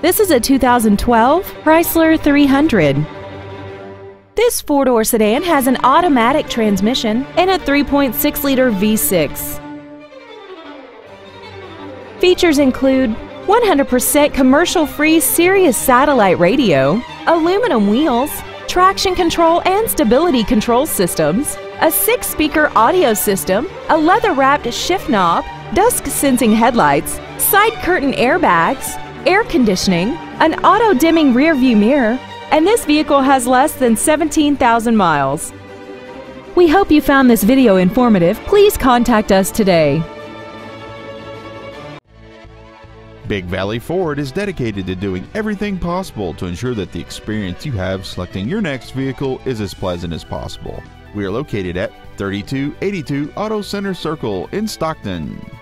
This is a 2012 Chrysler 300. This four-door sedan has an automatic transmission and a 3.6-liter V6. Features include 100% commercial-free Sirius satellite radio, aluminum wheels, traction control and stability control systems, a six-speaker audio system, a leather-wrapped shift knob, dusk-sensing headlights, side curtain airbags, air conditioning, an auto-dimming rearview mirror, and this vehicle has less than 17,000 miles. We hope you found this video informative. Please contact us today. Big Valley Ford is dedicated to doing everything possible to ensure that the experience you have selecting your next vehicle is as pleasant as possible. We are located at 3282 Auto Center Circle in Stockton.